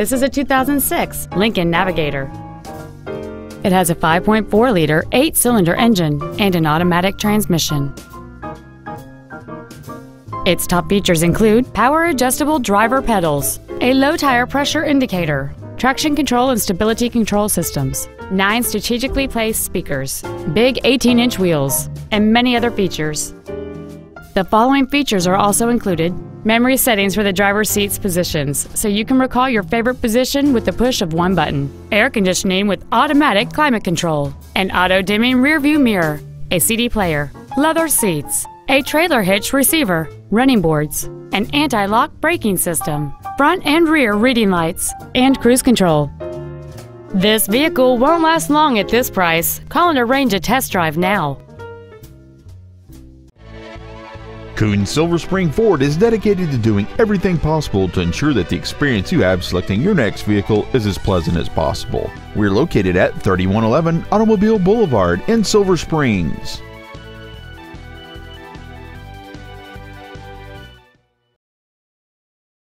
This is a 2006 Lincoln Navigator. It has a 5.4-liter eight-cylinder engine and an automatic transmission. Its top features include power-adjustable driver pedals, a low-tire pressure indicator, traction control and stability control systems, nine strategically placed speakers, big 18-inch wheels, and many other features. The following features are also included. Memory settings for the driver's seat's positions, so you can recall your favorite position with the push of one button, air conditioning with automatic climate control, an auto dimming rearview mirror, a CD player, leather seats, a trailer hitch receiver, running boards, an anti-lock braking system, front and rear reading lights, and cruise control. This vehicle won't last long at this price. Call and arrange a test drive now. Koons Silver Spring Ford is dedicated to doing everything possible to ensure that the experience you have selecting your next vehicle is as pleasant as possible. We're located at 3111 Automobile Boulevard in Silver Springs.